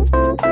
Música